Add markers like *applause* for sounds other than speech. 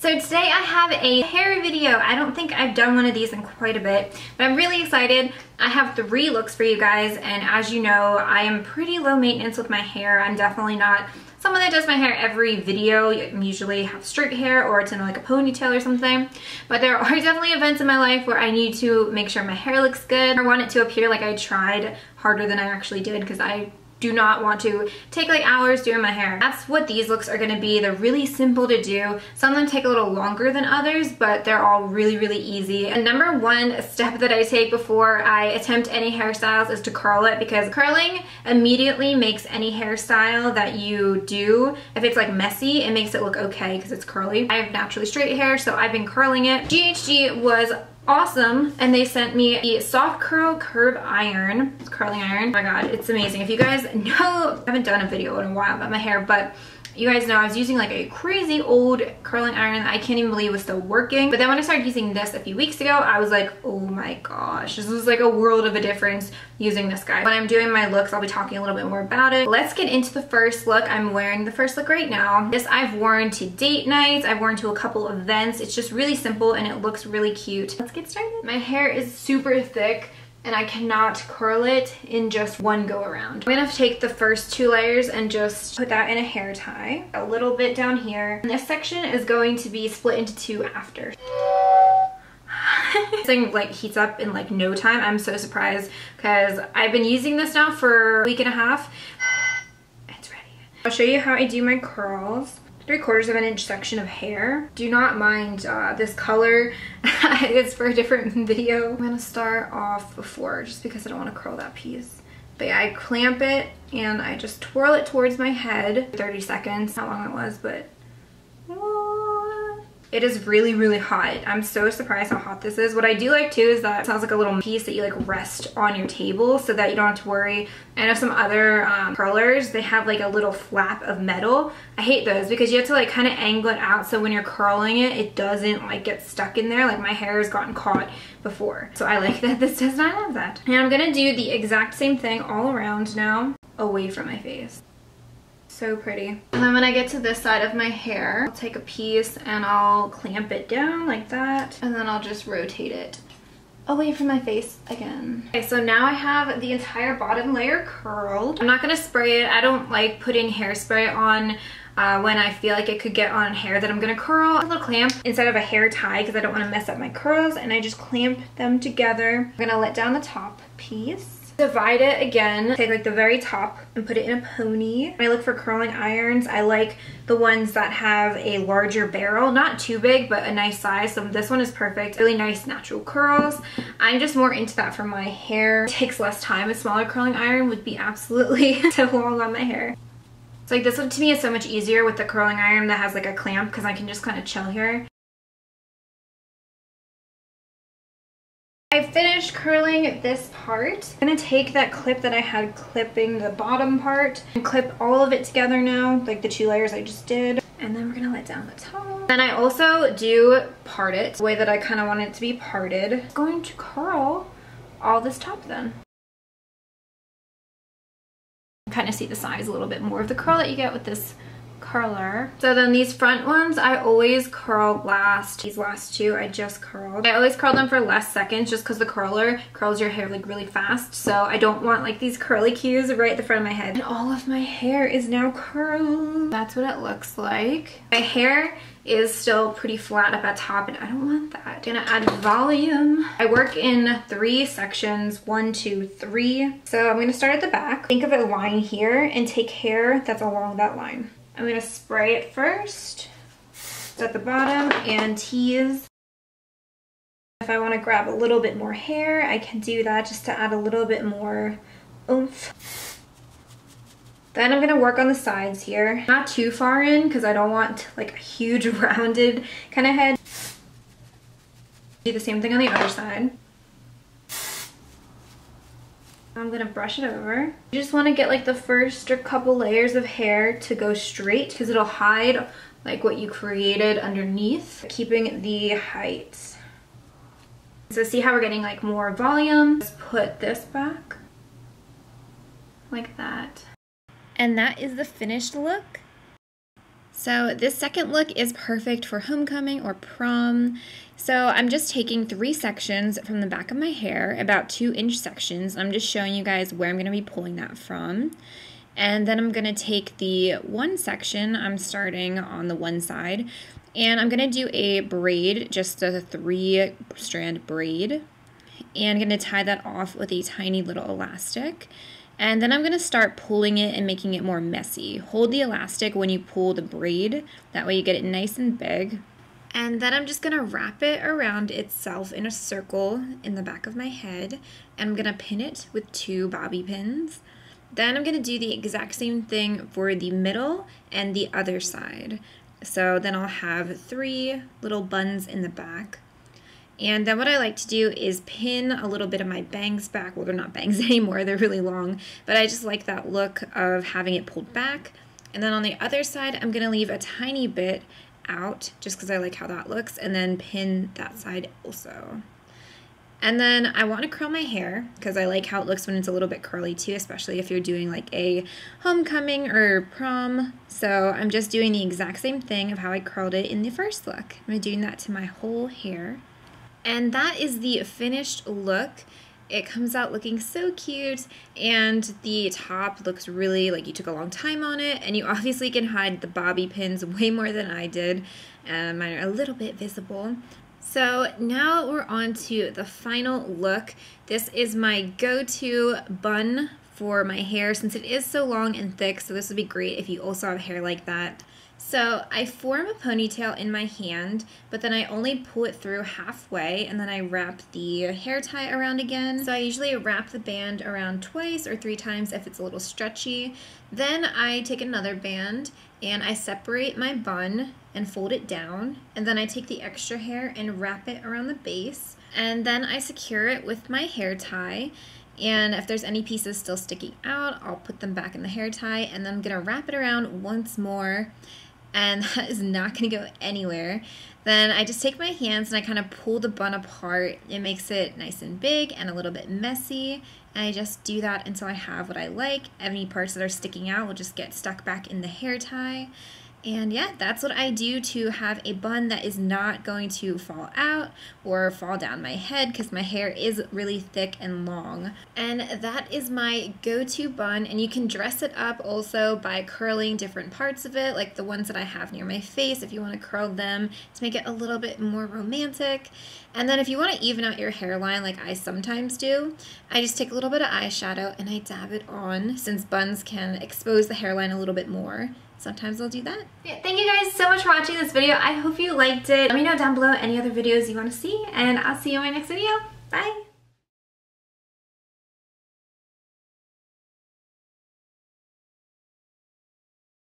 So today I have a hair video. I don't think I've done one of these in quite a bit, but I'm really excited. I have three looks for you guys, and as you know, I am pretty low maintenance with my hair. I'm definitely not someone that does my hair every video. I usually have straight hair or it's in like a ponytail or something. But there are *laughs* definitely events in my life where I need to make sure my hair looks good. I want it to appear like I tried harder than I actually did because I do not want to take like hours doing my hair. That's what these looks are gonna be. They're really simple to do. Some of them take a little longer than others, but they're all really, really easy. And number one step that I take before I attempt any hairstyles is to curl it because curling immediately makes any hairstyle that you do, if it's like messy, it makes it look okay because it's curly. I have naturally straight hair, so I've been curling it. GHD was awesome. And they sent me the soft curl curve iron. Curling iron. Oh my god it's amazing. If you guys *laughs* know i haven't done a video in a while about my hair but you guys know I was using like a crazy old curling iron I can't even believe was still working. But then when I started using this a few weeks ago, I was like, oh my gosh, this was like a world of a difference using this guy. When I'm doing my looks, I'll be talking a little bit more about it. Let's get into the first look. I'm wearing the first look right now. This I've worn to date nights. I've worn to a couple events. It's just really simple and it looks really cute. Let's get started. My hair is super thick and I cannot curl it in just one go around. I'm gonna take the first two layers and just put that in a hair tie. A little bit down here. And this section is going to be split into two after. *laughs* this thing like heats up in like no time. I'm so surprised because I've been using this now for a week and a half. It's ready. I'll show you how I do my curls three quarters of an inch section of hair. Do not mind uh, this color. *laughs* it's for a different *laughs* video. I'm gonna start off before just because I don't want to curl that piece. But yeah, I clamp it and I just twirl it towards my head. 30 seconds, how long it was, but it is really, really hot. I'm so surprised how hot this is. What I do like too is that it sounds like a little piece that you like rest on your table so that you don't have to worry. I know some other um, curlers, they have like a little flap of metal. I hate those because you have to like kind of angle it out so when you're curling it, it doesn't like get stuck in there. Like my hair has gotten caught before. So I like *laughs* that this does not have that. And I'm gonna do the exact same thing all around now away from my face so pretty. And then when I get to this side of my hair, I'll take a piece and I'll clamp it down like that. And then I'll just rotate it away from my face again. Okay, so now I have the entire bottom layer curled. I'm not gonna spray it. I don't like putting hairspray on uh, when I feel like it could get on hair that I'm gonna curl. A little clamp instead of a hair tie because I don't wanna mess up my curls and I just clamp them together. I'm gonna let down the top piece Divide it again, take like the very top and put it in a pony. I look for curling irons, I like the ones that have a larger barrel, not too big, but a nice size. So this one is perfect, really nice natural curls. I'm just more into that for my hair. It takes less time. A smaller curling iron would be absolutely *laughs* too long on my hair. So like this one to me is so much easier with the curling iron that has like a clamp because I can just kind of chill here. Finished curling this part. I'm gonna take that clip that I had clipping the bottom part and clip all of it together now, like the two layers I just did. And then we're gonna let down the top. Then I also do part it the way that I kind of want it to be parted. I'm going to curl all this top then. Kind of see the size a little bit more of the curl that you get with this curler. So then these front ones, I always curl last. These last two, I just curled. I always curl them for less seconds just because the curler curls your hair like really fast. So I don't want like these curly cues right at the front of my head. And all of my hair is now curled. That's what it looks like. My hair is still pretty flat up at top and I don't want that. Gonna add volume. I work in three sections, one, two, three. So I'm gonna start at the back. Think of a line here and take hair that's along that line. I'm gonna spray it first at the bottom and tease. If I wanna grab a little bit more hair, I can do that just to add a little bit more oomph. Then I'm gonna work on the sides here. Not too far in because I don't want like a huge *laughs* rounded kind of head. Do the same thing on the other side. I'm gonna brush it over. You just wanna get like the first or couple layers of hair to go straight because it'll hide like what you created underneath, keeping the height. So see how we're getting like more volume? Let's put this back like that. And that is the finished look. So this second look is perfect for homecoming or prom. So I'm just taking three sections from the back of my hair, about two inch sections. I'm just showing you guys where I'm going to be pulling that from. And then I'm going to take the one section, I'm starting on the one side, and I'm going to do a braid, just a three strand braid. And I'm going to tie that off with a tiny little elastic. And then I'm to start pulling it and making it more messy. Hold the elastic when you pull the braid. That way you get it nice and big. And then I'm just to wrap it around itself in a circle in the back of my head. And I'm to pin it with two bobby pins. Then I'm to do the exact same thing for the middle and the other side. So then I'll have three little buns in the back. And then what I like to do is pin a little bit of my bangs back. Well, they're not bangs *laughs* anymore, they're really long, but I just like that look of having it pulled back. And then on the other side, I'm gonna leave a tiny bit out just because I like how that looks and then pin that side also. And then I want to curl my hair because I like how it looks when it's a little bit curly too, especially if you're doing like a homecoming or prom. So I'm just doing the exact same thing of how I curled it in the first look. I'm doing that to my whole hair. And that is the finished look. It comes out looking so cute and the top looks really like you took a long time on it and you *laughs* obviously can hide the bobby pins way more than I did. and mine are a little bit visible. So now we're on to the final look. This is my go-to bun for my hair since it is so long and thick so this would be great if you also have hair like that. So I form a ponytail in my hand, but then I only pull it through halfway and then I wrap the hair tie around again. So I usually wrap the band around twice or three times if it's a little stretchy. Then I take another band and I separate my bun and fold it down. And then I take the extra hair and wrap it around the base. And then I secure it with my hair tie. And if there's any pieces still sticking out, I'll put them back in the hair tie and then I'm gonna wrap it around once more and *laughs* that is not going to go anywhere, then I just take my hands and I kind of pull the bun apart. It makes it nice and big and a little bit messy. And I just do that until I have what I like. Any parts that are sticking out will just get stuck back in the hair tie. And yeah, that's what I do to have a bun that is not going to fall out or fall down my head because my hair is really thick and long. And that is my go-to bun and you can dress it up also by curling different parts of it like the ones that I have near my face if you want to curl them to make it a little bit more romantic. And then if you want to even out your hairline like I sometimes do, I just take a little bit of eyeshadow and I dab it on since buns can expose the hairline a little bit more sometimes I'll do that. Yeah, thank you guys so much for watching this video. I hope you liked it. Let me know down below any other videos you want to see, and I'll see you in my next video. Bye!